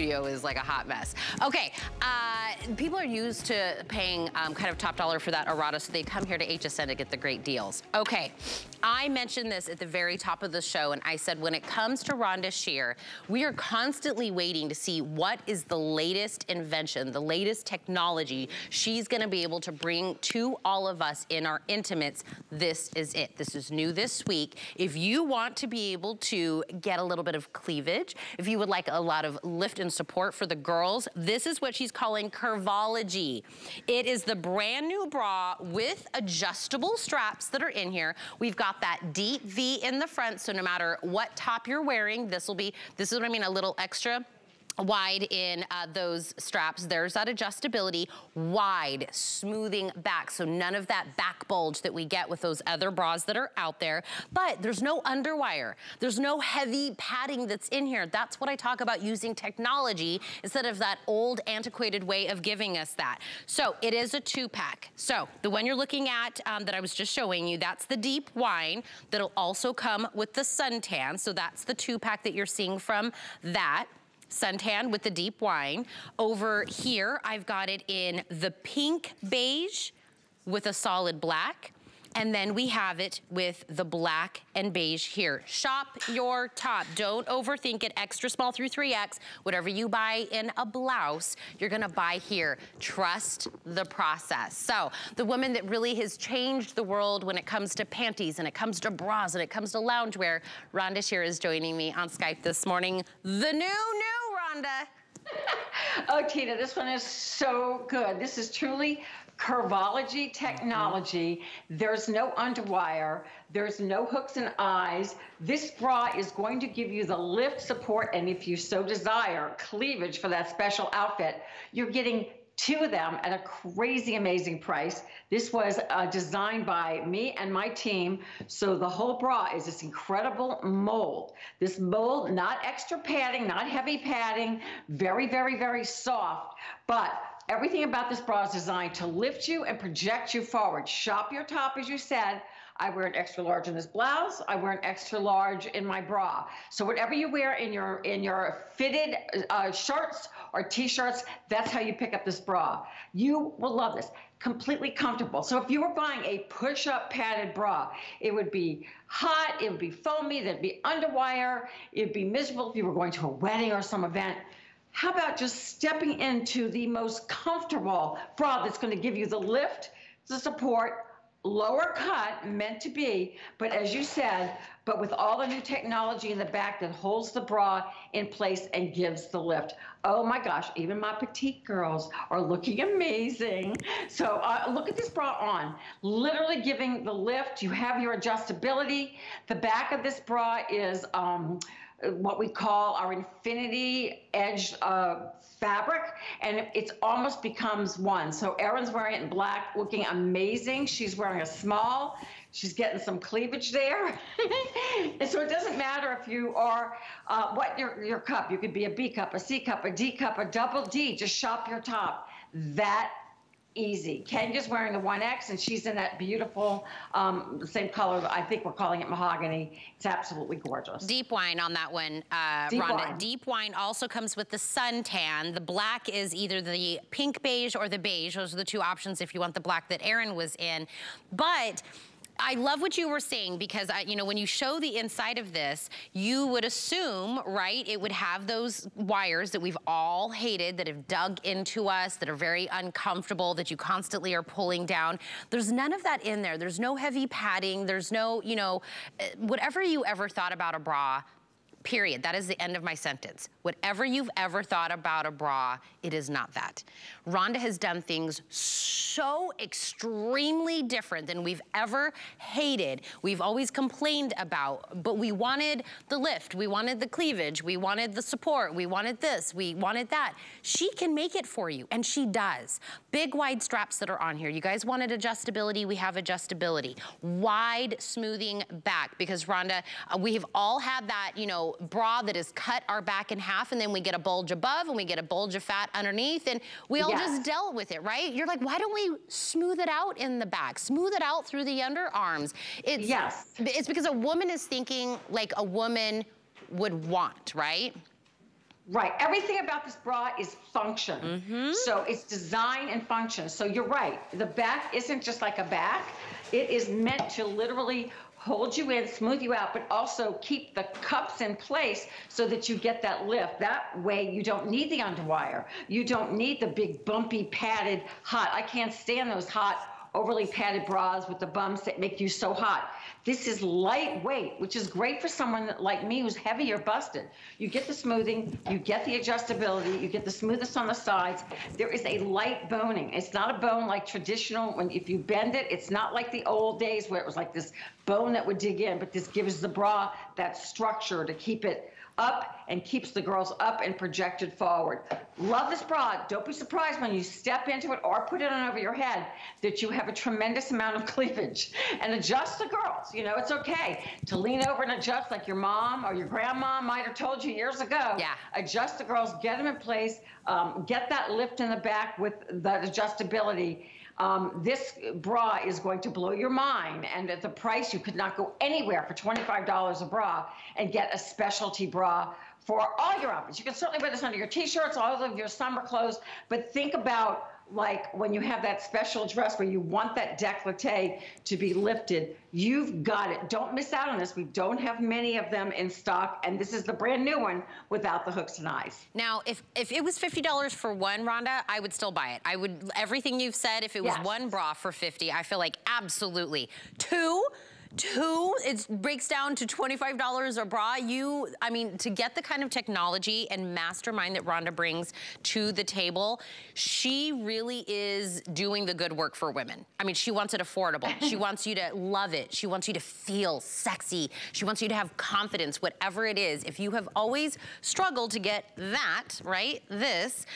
studio is like a hot mess. Okay, uh, people are used to paying um, kind of top dollar for that errata, so they come here to HSN to get the great deals. Okay, I mentioned this at the very top of the show, and I said when it comes to Rhonda Shear, we are constantly waiting to see what is the latest invention, the latest technology she's gonna be able to bring to all of us in our intimates. This is it. This is new this week. If you want to be able to get a little bit of cleavage, if you would like a lot of lift and support for the girls. This is what she's calling Curvology. It is the brand new bra with adjustable straps that are in here. We've got that deep V in the front, so no matter what top you're wearing, this will be, this is what I mean, a little extra wide in uh, those straps. There's that adjustability, wide, smoothing back. So none of that back bulge that we get with those other bras that are out there. But there's no underwire. There's no heavy padding that's in here. That's what I talk about using technology instead of that old antiquated way of giving us that. So it is a two pack. So the one you're looking at um, that I was just showing you, that's the deep wine that'll also come with the suntan. So that's the two pack that you're seeing from that suntan with the deep wine. Over here, I've got it in the pink beige with a solid black. And then we have it with the black and beige here. Shop your top. Don't overthink it. Extra small through 3X. Whatever you buy in a blouse, you're gonna buy here. Trust the process. So the woman that really has changed the world when it comes to panties and it comes to bras and it comes to loungewear, Rhonda Shear is joining me on Skype this morning. The new, new Rhonda. oh, Tina, this one is so good. This is truly curvology technology. There's no underwire. There's no hooks and eyes. This bra is going to give you the lift support, and if you so desire, cleavage for that special outfit. You're getting two of them at a crazy amazing price. This was uh, designed by me and my team. So the whole bra is this incredible mold. This mold, not extra padding, not heavy padding, very, very, very soft, but Everything about this bra is designed to lift you and project you forward. Shop your top, as you said. I wear an extra large in this blouse. I wear an extra large in my bra. So whatever you wear in your in your fitted uh, shirts or t-shirts, that's how you pick up this bra. You will love this. Completely comfortable. So if you were buying a push-up padded bra, it would be hot, it would be foamy, there'd be underwire, it'd be miserable if you were going to a wedding or some event how about just stepping into the most comfortable bra that's going to give you the lift, the support, lower cut, meant to be, but as you said, but with all the new technology in the back that holds the bra in place and gives the lift. Oh my gosh, even my petite girls are looking amazing. So uh, look at this bra on, literally giving the lift. You have your adjustability. The back of this bra is um, what we call our infinity edge uh, fabric, and it almost becomes one. So Erin's wearing it in black, looking amazing. She's wearing a small. She's getting some cleavage there. and so it doesn't matter if you are, uh, what your, your cup, you could be a B cup, a C cup, a D cup, a double D, just shop your top. That easy. Kenya's wearing a 1X, and she's in that beautiful um, same color. I think we're calling it mahogany. It's absolutely gorgeous. Deep wine on that one, uh, Deep Rhonda. Wine. Deep wine also comes with the suntan. The black is either the pink beige or the beige. Those are the two options if you want the black that Erin was in. But I love what you were saying because, I, you know, when you show the inside of this, you would assume, right, it would have those wires that we've all hated, that have dug into us, that are very uncomfortable, that you constantly are pulling down. There's none of that in there. There's no heavy padding. There's no, you know, eh, whatever you ever thought about a bra, period. That is the end of my sentence. Whatever you've ever thought about a bra, it is not that. Rhonda has done things so extremely different than we've ever hated. We've always complained about, but we wanted the lift, we wanted the cleavage, we wanted the support, we wanted this, we wanted that. She can make it for you, and she does. Big wide straps that are on here. You guys wanted adjustability, we have adjustability. Wide smoothing back, because Rhonda, uh, we have all had that, you know, bra that has cut our back in half, and then we get a bulge above, and we get a bulge of fat underneath, and we all yes. just dealt with it, right? You're like, why don't we smooth it out in the back? Smooth it out through the underarms. It's, yes. It's because a woman is thinking like a woman would want, right? Right. Everything about this bra is function. Mm-hmm. So it's design and function. So you're right. The back isn't just like a back. It is meant to literally hold you in, smooth you out, but also keep the cups in place so that you get that lift. That way you don't need the underwire. You don't need the big bumpy padded hot. I can't stand those hot overly padded bras with the bumps that make you so hot. This is lightweight, which is great for someone like me who's heavy or busted. You get the smoothing, you get the adjustability, you get the smoothness on the sides. There is a light boning. It's not a bone like traditional. When if you bend it, it's not like the old days where it was like this bone that would dig in, but this gives the bra that structure to keep it up and keeps the girls up and projected forward. Love this bra. Don't be surprised when you step into it or put it on over your head that you have a tremendous amount of cleavage. And adjust the girls. You know, it's okay to lean over and adjust like your mom or your grandma might have told you years ago. Yeah. Adjust the girls, get them in place, um, get that lift in the back with that adjustability um, this bra is going to blow your mind. And at the price, you could not go anywhere for $25 a bra and get a specialty bra for all your outfits. You can certainly wear this under your t-shirts, all of your summer clothes, but think about like when you have that special dress where you want that décolleté to be lifted, you've got it. Don't miss out on this. We don't have many of them in stock, and this is the brand new one without the hooks and eyes. Now, if, if it was $50 for one, Rhonda, I would still buy it. I would, everything you've said, if it was yes. one bra for 50, I feel like absolutely. Two, Two, it breaks down to $25 a bra. You, I mean, to get the kind of technology and mastermind that Rhonda brings to the table, she really is doing the good work for women. I mean, she wants it affordable. she wants you to love it. She wants you to feel sexy. She wants you to have confidence, whatever it is. If you have always struggled to get that, right, this,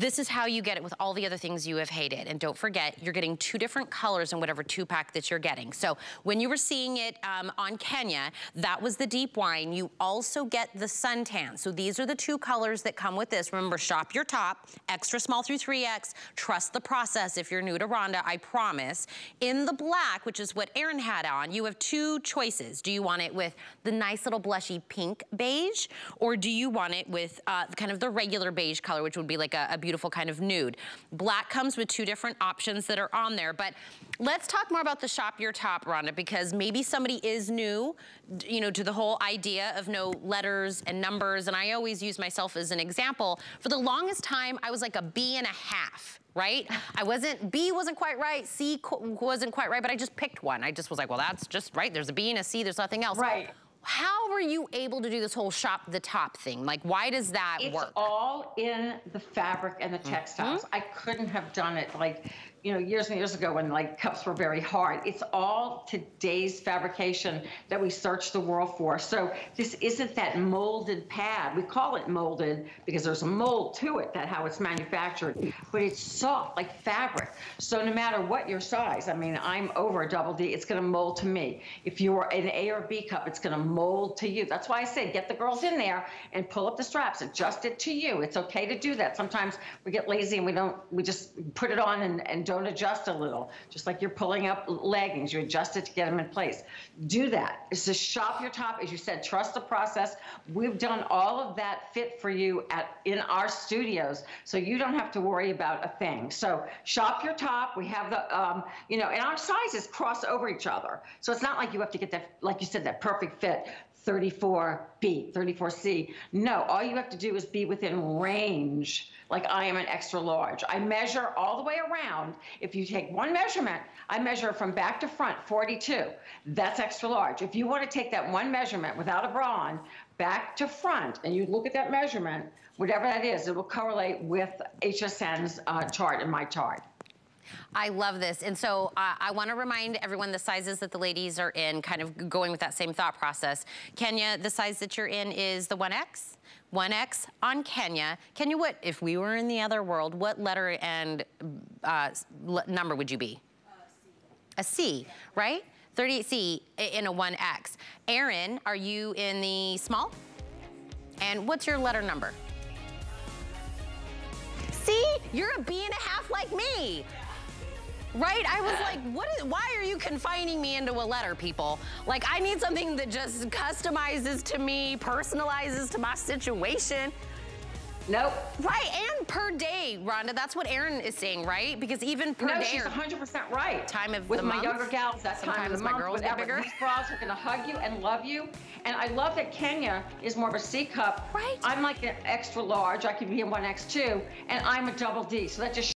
this is how you get it with all the other things you have hated. And don't forget, you're getting two different colors in whatever two pack that you're getting. So when you were seeing it um, on Kenya, that was the deep wine. You also get the suntan. So these are the two colors that come with this. Remember, shop your top, extra small through 3X. Trust the process if you're new to Rhonda, I promise. In the black, which is what Erin had on, you have two choices. Do you want it with the nice little blushy pink beige, or do you want it with uh, kind of the regular beige color, which would be like a, a beautiful kind of nude. Black comes with two different options that are on there, but let's talk more about the shop your top, Rhonda, because maybe somebody is new, you know, to the whole idea of no letters and numbers, and I always use myself as an example. For the longest time, I was like a B and a half right? I wasn't, B wasn't quite right, C wasn't quite right, but I just picked one. I just was like, well, that's just right. There's a B and a C, there's nothing else. Right. How were you able to do this whole shop the top thing? Like, why does that it's work? It's all in the fabric and the mm-hmm. textiles. Mm -hmm. I couldn't have done it like you know, years and years ago when like cups were very hard. It's all today's fabrication that we search the world for. So this isn't that molded pad. We call it molded because there's a mold to it, that how it's manufactured, but it's soft like fabric. So no matter what your size, I mean, I'm over a double D, it's gonna mold to me. If you're an A or B cup, it's gonna mold to you. That's why I said get the girls in there and pull up the straps, adjust it to you. It's okay to do that. Sometimes we get lazy and we don't, we just put it on and, and don't adjust a little, just like you're pulling up leggings, you adjust it to get them in place. Do that. It's shop your top, as you said, trust the process. We've done all of that fit for you at in our studios, so you don't have to worry about a thing. So shop your top. We have the, um, you know, and our sizes cross over each other. So it's not like you have to get that, like you said, that perfect fit. 34B, 34C. No, all you have to do is be within range, like I am an extra large. I measure all the way around. If you take one measurement, I measure from back to front 42. That's extra large. If you want to take that one measurement without a bra on, back to front, and you look at that measurement, whatever that is, it will correlate with HSN's uh, chart and my chart. I love this. And so uh, I wanna remind everyone the sizes that the ladies are in, kind of going with that same thought process. Kenya, the size that you're in is the 1X? 1X on Kenya. Kenya, what, if we were in the other world, what letter and uh, number would you be? Uh, a C, right? 38C in a 1X. Erin, are you in the small? And what's your letter number? See, you're a B and a half like me. Right? I was like, what is, why are you confining me into a letter, people? Like, I need something that just customizes to me, personalizes to my situation. Nope. Right, and per day, Rhonda. That's what Erin is saying, right? Because even per no, day. she's 100% right. Time of With the my month, younger gals, that time of the my month, girls get bigger. These bras are gonna hug you and love you. And I love that Kenya is more of a C cup. Right. I'm like an extra large. I could be a 1X2, and I'm a double D. So that just